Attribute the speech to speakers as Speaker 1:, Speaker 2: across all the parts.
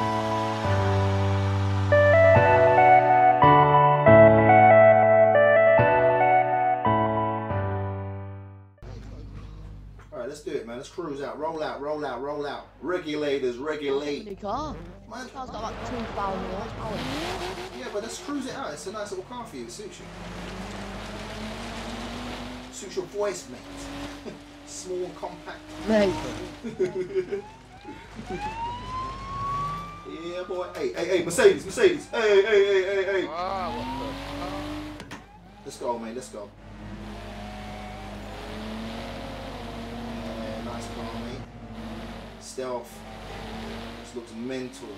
Speaker 1: All right, let's do it, man. Let's cruise out. Roll out, roll out, roll out. Regulators, regulate.
Speaker 2: New car.
Speaker 1: Man,
Speaker 2: Car's got like 2,000 horsepower.
Speaker 1: yeah, but let's cruise it out. It's a nice little car for you. It suits you. Suits your voice, mate. Small compact.
Speaker 2: Mate.
Speaker 1: Yeah, boy. Hey, hey, hey, Mercedes, Mercedes. Hey, hey, hey, hey, hey.
Speaker 3: Ah, what the?
Speaker 1: Let's go, mate. Let's go. Yeah, nice car, mate. Stealth. This looks mental.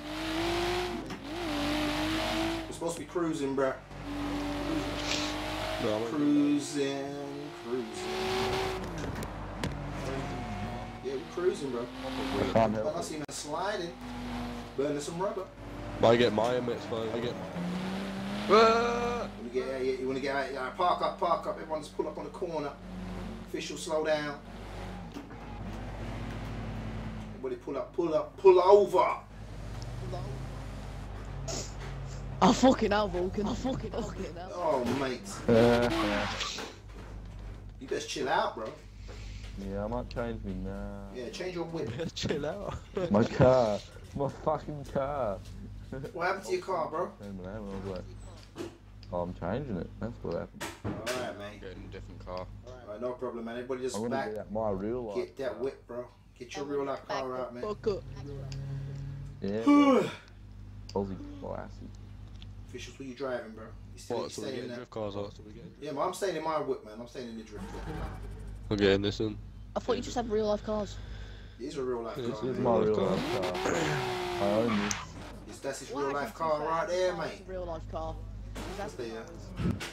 Speaker 1: We're supposed to be cruising, bruh.
Speaker 3: No,
Speaker 1: Cruising, cruising. Yeah, we're cruising, bro.
Speaker 4: Can't help
Speaker 1: I
Speaker 4: it.
Speaker 1: see man sliding, burning some rubber.
Speaker 3: I get my emits fine. I get. Ah!
Speaker 1: When you get out, you want to get out, yeah, park up, park up. Everyone just pull up on the corner. Official, slow down. Everybody pull up, pull up, pull over.
Speaker 2: I fucking hell, Vulcan. I fucking fucking hell.
Speaker 1: Oh, mate,
Speaker 4: yeah,
Speaker 1: you best chill out, bro.
Speaker 4: Yeah, I might change me now.
Speaker 1: Yeah, change your whip.
Speaker 3: Chill out.
Speaker 4: My car. My fucking car.
Speaker 1: What happened to your car, bro?
Speaker 4: Came around and I was like, oh, I'm changing it. That's what happened.
Speaker 1: All right, mate.
Speaker 3: Getting a different car.
Speaker 1: All right, no problem, man. Everybody just
Speaker 4: I'm
Speaker 1: back.
Speaker 4: get out my real life.
Speaker 1: Get that whip, bro. Get your real life car out, man.
Speaker 2: Fuck up.
Speaker 4: Yeah,
Speaker 1: Officials,
Speaker 4: Aussie classy.
Speaker 1: what you driving, bro? You still, you
Speaker 3: What? So we're
Speaker 1: staying in that?
Speaker 3: drift cars out. So we're getting.
Speaker 1: Yeah, man, I'm staying in my whip, man. I'm staying in the drift.
Speaker 3: I'm getting this in.
Speaker 2: I thought you just had real life cars.
Speaker 1: These are real life
Speaker 3: This
Speaker 1: cars,
Speaker 4: This is my real
Speaker 3: car.
Speaker 4: life car. I own this.
Speaker 1: This- That's his real life car right there,
Speaker 2: it's
Speaker 1: mate.
Speaker 2: a real life car. That's
Speaker 1: Yes, they
Speaker 2: what
Speaker 1: are.
Speaker 2: it is.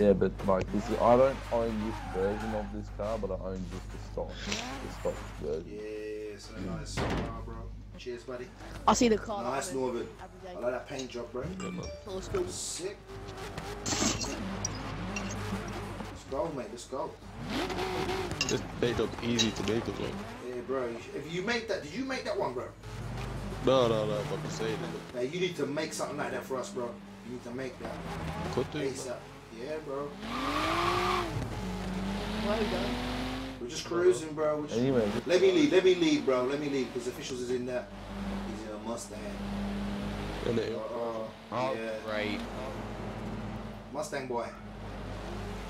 Speaker 4: Yeah, but like this, is, I don't own this version of this car, but I own just the stock, the stock version.
Speaker 1: Yes, a nice car, bro. Cheers, buddy.
Speaker 2: I see the car.
Speaker 1: Nice,
Speaker 2: driving
Speaker 1: Norwood. I like that paint job, bro.
Speaker 3: Yeah, man.
Speaker 2: Full of school.
Speaker 1: Sick. Let's go, mate. Let's go.
Speaker 3: This made up easy to make as well.
Speaker 1: Yeah, bro. If you make that, did you make that one, bro?
Speaker 3: No, no, no. But I'm saying it.
Speaker 1: Now you need to make something like that for us, bro. You need to make that
Speaker 3: Could do. man.
Speaker 1: ASAP. Yeah, bro.
Speaker 2: Where are we going?
Speaker 1: We're just cruising, bro. We're just...
Speaker 4: Anyway, this
Speaker 1: Let me leave. Let me leave, bro. Let me leave because officials is in there. He's in a Mustang.
Speaker 3: And it,
Speaker 1: Uh,
Speaker 3: oh,
Speaker 1: yeah.
Speaker 3: right.
Speaker 1: Mustang boy.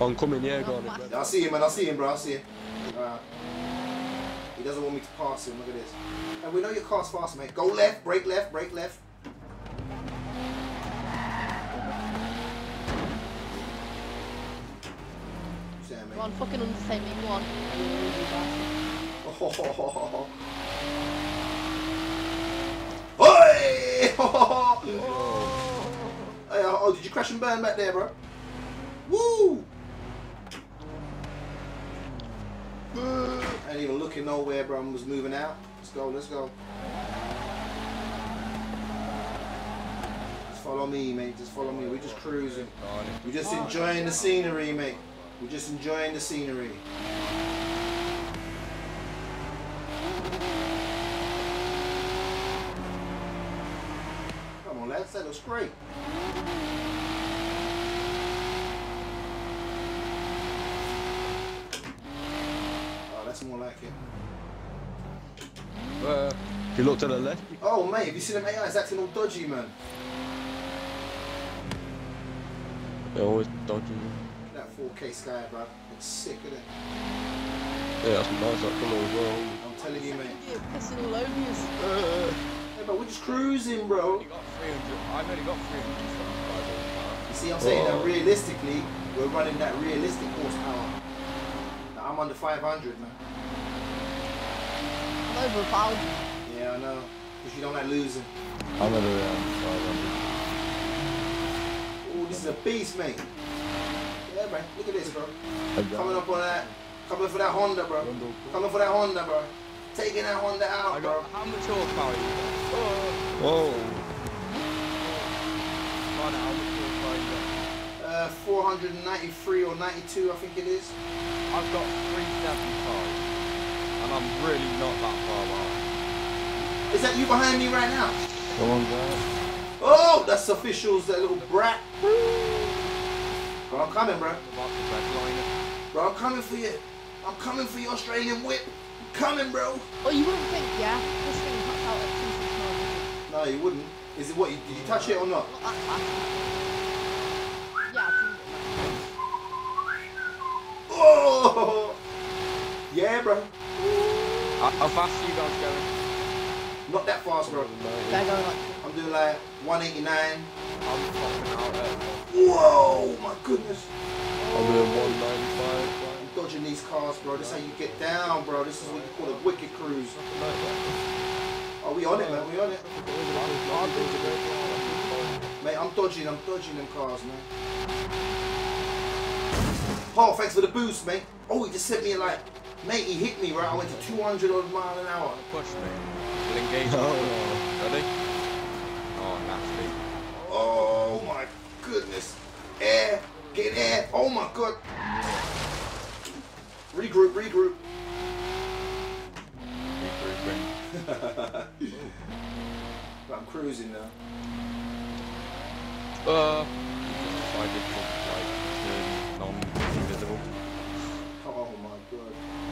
Speaker 3: Oncoming, yeah, go on.
Speaker 1: I see him, man. I see him, bro. I see him. Uh, he doesn't want me to pass him. Look at this. And we know your car's fast, mate. Go left, brake left, brake left.
Speaker 2: Go on, fucking undertake me. Go on.
Speaker 1: Oh. Oi! Hey, oh, oh, did you crash and burn back there, bro? Woo! Ain't even looking nowhere, bro. I was moving out. Let's go, let's go. Just follow me, mate. Just follow me. We're just cruising. We're just enjoying the scenery, mate. We're just enjoying the scenery. Come on, lads. That looks great. Oh, that's more like it.
Speaker 3: Uh, if you look to the left,
Speaker 1: Oh, mate, have you seen them AIs acting all dodgy, man?
Speaker 3: they're always dodgy.
Speaker 1: That 4K sky, bro. Looks sick, isn't it?
Speaker 3: Yeah, that's nice. That colour as well.
Speaker 1: I'm telling you, mate.
Speaker 2: You're pissing all over you.
Speaker 1: Hey, but we're just cruising, bro.
Speaker 5: got 300. I've only got 300
Speaker 1: You see, I'm saying
Speaker 3: Oh.
Speaker 1: that realistically, we're running that realistic horsepower. Now, I'm under 500, man.
Speaker 2: I'm over a thousand.
Speaker 1: Yeah, I know. Because you don't like losing.
Speaker 4: I'm at around 500.
Speaker 1: Oh, this is a beast, mate. Yeah, man. Look at this, bro. Coming up on that. Coming for that Honda, bro. Coming for that Honda, bro. Taking that Honda
Speaker 5: I
Speaker 1: out, bro.
Speaker 5: how much horsepower you got?
Speaker 3: Whoa.
Speaker 5: Find how much horsepower you got.
Speaker 1: Uh, 493 or 92, I think it is.
Speaker 5: I've got 375, and I'm really not that far behind.
Speaker 1: Is that you behind me right now?
Speaker 4: Come on, guys.
Speaker 1: Oh, that's officials, that little brat. Bro, I'm coming, bro.
Speaker 5: About the red line.
Speaker 1: Bro, I'm coming for you. I'm coming for your Australian whip. I'm coming, bro.
Speaker 2: Oh, you wouldn't think, yeah? This thing cuts out at 269.
Speaker 1: No, you wouldn't. Is it what? You, did you touch it or not?
Speaker 2: Not that fast. Yeah, I think
Speaker 1: Oh! Yeah, bro.
Speaker 5: How, how fast are you guys going?
Speaker 1: Not that fast, bro.
Speaker 2: they're going like.
Speaker 1: I'm doing like 189.
Speaker 5: I'm popping out at
Speaker 1: Whoa, my goodness.
Speaker 3: I'm doing 195.
Speaker 1: I'm dodging these cars, bro. This is how you get down, bro. This is what you call a wicked cruise. Are we on it, man? We on it? Mate, I'm dodging. I'm dodging them cars, man. Oh, thanks for the boost, mate. Oh, he just sent me like, mate, he hit me, right? I went to 200 odd mile an hour.
Speaker 5: push me. We'll engage.
Speaker 3: Oh,
Speaker 5: Ready? Oh, nasty.
Speaker 1: Oh my goodness. Air. Get air. Oh my god. Regroup, regroup. I'm cruising now.
Speaker 5: Uh, decided to like non-invisible.
Speaker 1: Oh my god.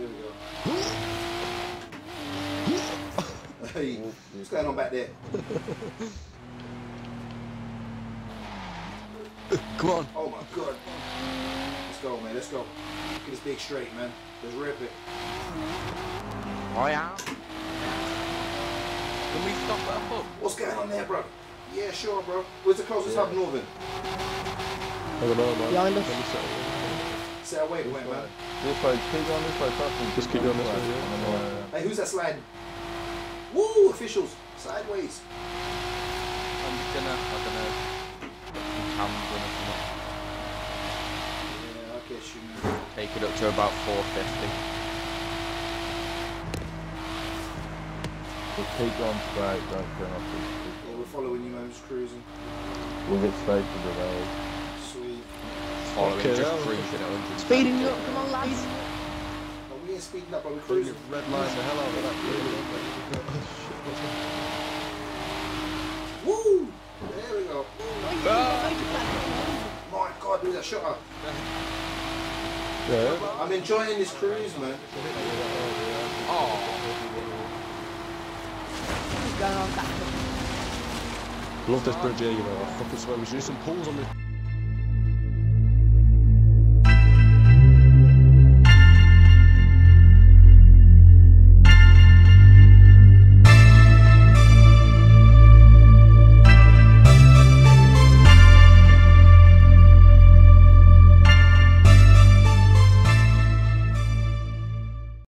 Speaker 1: Here we go. hey, what's going on back there?
Speaker 3: Come on.
Speaker 1: Oh my god. Let's go, man. Let's go. Get this big straight, man. Let's rip it.
Speaker 5: I am. Can we stop at a hub?
Speaker 1: What's going on there, bro? Yeah, sure, bro. Where's the closest hub, Northern?
Speaker 3: I don't know, man.
Speaker 2: Behind us.
Speaker 3: Let me settle.
Speaker 1: Say wait, man.
Speaker 4: This way, keep going this way, trust me.
Speaker 3: Just keep going this way, yeah.
Speaker 4: And
Speaker 1: Hey, who's that sliding? Woo, officials. Sideways.
Speaker 5: I'm just gonna, I don't know, put some cams on it and
Speaker 1: Yeah, I guess you know.
Speaker 5: take it up to about 450.
Speaker 4: Just keep going straight, don't turn off
Speaker 1: Yeah, we're following you, man. Just cruising.
Speaker 4: We'll get straight to the road.
Speaker 1: Sweet.
Speaker 5: Following,
Speaker 3: Okay,
Speaker 5: just cruising at 100.
Speaker 2: Speeding up, come on, lads.
Speaker 1: Oh, we ain't speeding up, but we're
Speaker 3: Cruising.
Speaker 1: cruising.
Speaker 3: Red line the hell out of that.
Speaker 1: Woo! There we go.
Speaker 5: Ah!
Speaker 1: My God, do that shut up.
Speaker 3: Yeah.
Speaker 1: I'm enjoying this cruise, man.
Speaker 5: Oh,
Speaker 2: What's going on back?
Speaker 3: Love this bridge here, you know. I fucking swear we should do some pulls on this.